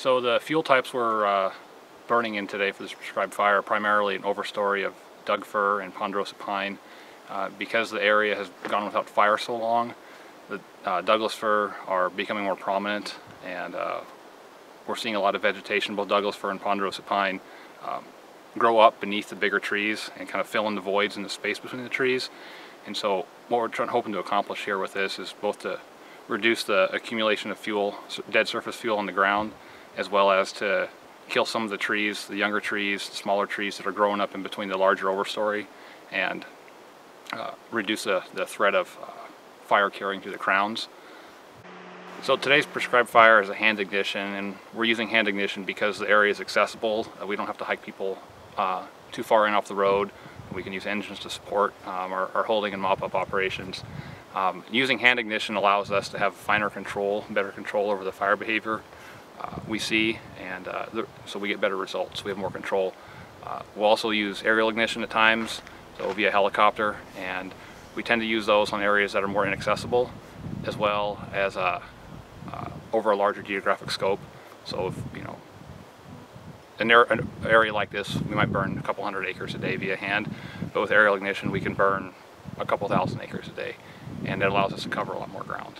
So the fuel types we're uh, burning in today for this prescribed fire are primarily an overstory of Doug fir and ponderosa pine. Uh, because the area has gone without fire so long, the uh, Douglas fir are becoming more prominent and uh, we're seeing a lot of vegetation, both Douglas fir and ponderosa pine, um, grow up beneath the bigger trees and kind of fill in the voids in the space between the trees. And so what we're trying, hoping to accomplish here with this is both to reduce the accumulation of fuel, dead surface fuel on the ground, as well as to kill some of the trees, the younger trees, smaller trees that are growing up in between the larger overstory, and uh, reduce the, the threat of uh, fire carrying through the crowns. So today's prescribed fire is a hand ignition, and we're using hand ignition because the area is accessible. Uh, we don't have to hike people uh, too far in off the road. We can use engines to support um, our, our, holding and mop-up operations. Um, using hand ignition allows us to have finer control, better control over the fire behavior we see, and uh, so we get better results. We have more control. Uh, we'll also use aerial ignition at times, so via helicopter, and we tend to use those on areas that are more inaccessible, as well as uh, uh, over a larger geographic scope. So if, you know, an, area like this, we might burn a couple hundred acres a day via hand, but with aerial ignition, we can burn a couple thousand acres a day, and it allows us to cover a lot more ground.